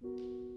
Música